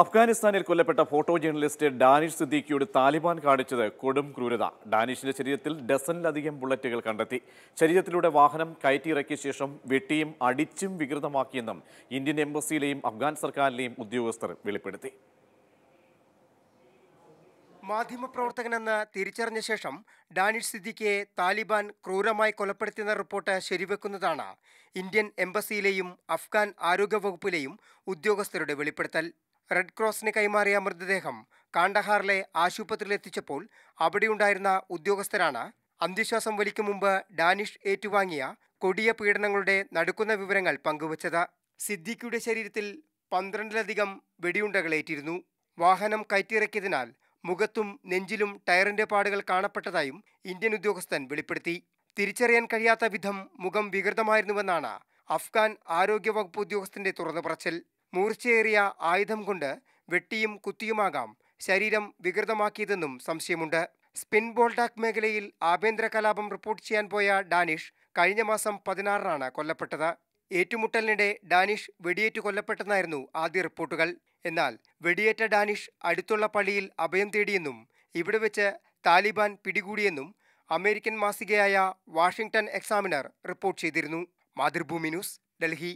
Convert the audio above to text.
അഫ്ഗാനിസ്ഥാനിൽ കൊല്ലപ്പെട്ട photo journalist Danish സിദ്ദീഖിയോട് താലിബാൻ കാണിച്ചത് കൊടും ക്രൂരത. ഡാനിഷിന്റെ ശരീരത്തിൽ ഡസനിലധികം ബുള്ളറ്റുകൾ കണ്ടെത്തി. ശരീരത്തിലൂടെ വാഹനം കയറ്റിയിറക്കിയ ശേഷം വെട്ടിയും അടിച്ചും വികൃതമാക്കിയെന്നും ഇന്ത്യൻ എംബസിയിലെയും അഫ്ഗാൻ സർക്കാരിലെയും ഉദ്യോഗസ്ഥർ വെളിപ്പെടുത്തി. മാധ്യമപ്രവർത്തകനെന്ന് തിരിച്ചറിഞ്ഞ ശേഷം ഡാനിഷ് സിദ്ദിഖിയെ താലിബാൻ ക്രൂരമായി കൊലപ്പെടുത്തിയെന്ന റിപ്പോർട്ട് ശരിവെക്കുന്നതാണ് ഇന്ത്യൻ എംബസിയിലെയും അഫ്ഗാൻ ആരോഗ്യവകുപ്പിലെയും ഉദ്യോഗസ്ഥരുടെ വെളിപ്പെടുത്തൽ. റെഡ് ക്രോസിന് കൈമാറിയ മൃതദേഹം കാണ്ടഹാറിലെ ആശുപത്രിയിലെത്തിച്ചപ്പോൾ അവിടെയുണ്ടായിരുന്ന ഉദ്യോഗസ്ഥരാണ്. അന്ത്യശ്വാസം വലിക്കും മുമ്പ് ഡാനിഷ് ഏറ്റുവാങ്ങിയ കൊടിയ പീഡനങ്ങളുടെ നടുക്കുന്ന വിവരങ്ങൾ പങ്കുവച്ചത്. സിദ്ദിഖിയുടെ ശരീരത്തിൽ പന്ത്രണ്ടിലധികം വെടിയുണ്ടകളേറ്റിരുന്നു. വാഹനം കയറ്റിയിറക്കിയതിനാൽ മുഖത്തും നെഞ്ചിലും ടയറിന്റെ പാടുകൾ കാണപ്പെട്ടതായും ഇന്ത്യൻ ഉദ്യോഗസ്ഥൻ വെളിപ്പെടുത്തി. തിരിച്ചറിയാൻ കഴിയാത്ത വിധം മുഖം വികൃതമായിരുന്നുവെന്നാണ് അഫ്ഗാൻ ആരോഗ്യവകുപ്പ് ഉദ്യോഗസ്ഥന്റെ തുറന്നു പറച്ചിൽ മൂർച്ചയേറിയ ആയുധം കൊണ്ട് വെട്ടിയും കുത്തിയുമാകാം ശരീരം വികൃതമാക്കിയതെന്നും സംശയമുണ്ട്. സ്പിൻ ബോൾടാക് മേഖലയിൽ ആഭ്യന്തര കലാപം റിപ്പോർട്ട് ചെയ്യാൻ പോയ ഡാനിഷ് കഴിഞ്ഞ മാസം പതിനാറിനാണ് കൊല്ലപ്പെട്ടത്. ഏറ്റുമുട്ടലിനിടെ ഡാനിഷ് വെടിയേറ്റ് കൊല്ലപ്പെട്ടെന്നായിരുന്നു ആദ്യ റിപ്പോർട്ടുകൾ. എന്നാൽ വെടിയേറ്റ ഡാനിഷ് അടുത്തുള്ള പള്ളിയിൽ അഭയം തേടിയെന്നും ഇവിടെ വെച്ച് താലിബാൻ പിടികൂടിയെന്നും അമേരിക്കൻ മാസികയായ വാഷിംഗ്ടൺ എക്സാമിനർ റിപ്പോർട്ട് ചെയ്തിരുന്നു. മാതൃഭൂമി ന്യൂസ് ഡൽഹി.